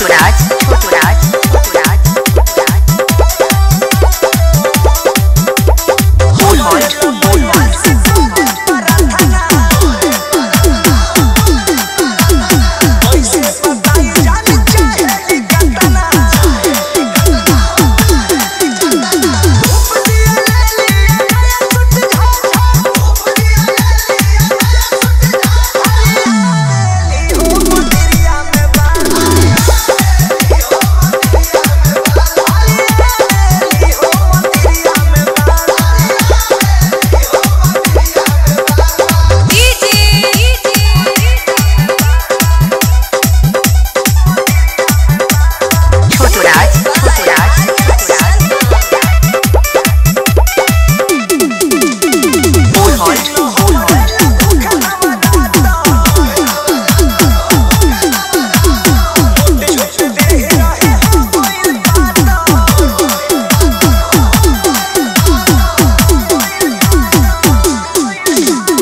naturais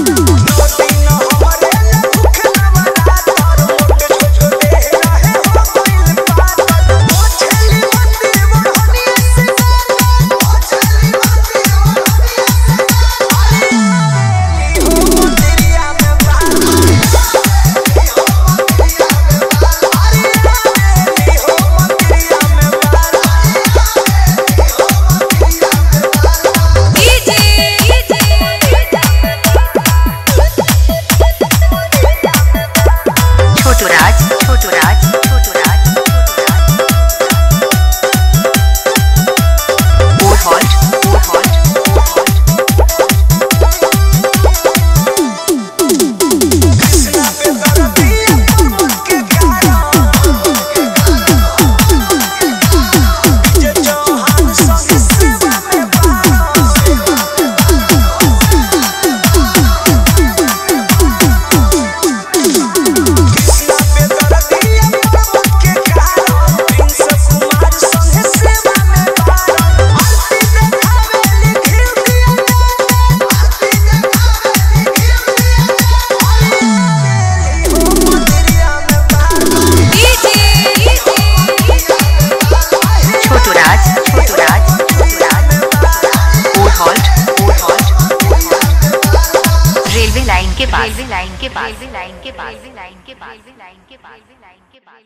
Música line के पास। Railway line के पास। Railway line के पास। रेलवे लाइन के पास। रेलवे लाइन के पास।